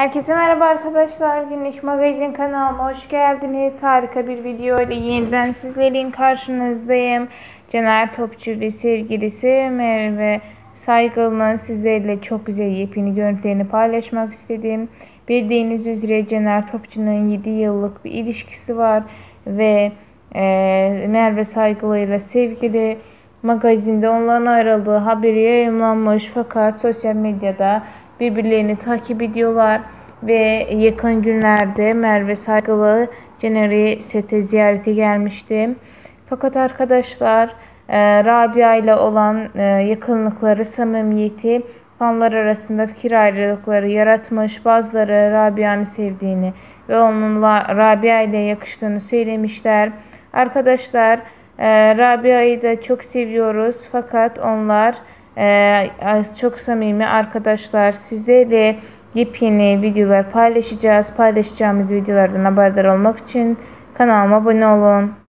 Herkese merhaba arkadaşlar. Güneş Magazin kanalıma hoş geldiniz. Harika bir video ile yeniden sizlerin karşınızdayım. Caner Topçu ve sevgilisi Merve Saygılı'nın sizlerle çok güzel yepyeni görüntülerini paylaşmak istedim. Bildiğiniz üzere Caner Topçu'nun 7 yıllık bir ilişkisi var ve e, Merve Saygılı ile sevgili magazinde onların ayrıldığı haberi yayınlanmış fakat sosyal medyada birbirlerini takip ediyorlar ve yakın günlerde Merve Saygılı Caner'i sete ziyarete gelmişti. Fakat arkadaşlar e, Rabia ile olan e, yakınlıkları, samimiyeti fanlar arasında fikir ayrılıkları yaratmış. Bazıları Rabia'nı sevdiğini ve onunla Rabia ile yakıştığını söylemişler. Arkadaşlar e, Rabia'yı da çok seviyoruz fakat onlar çok samimi arkadaşlar. Sizlerle yepyeni videolar paylaşacağız. Paylaşacağımız videolardan haberdar olmak için kanalıma abone olun.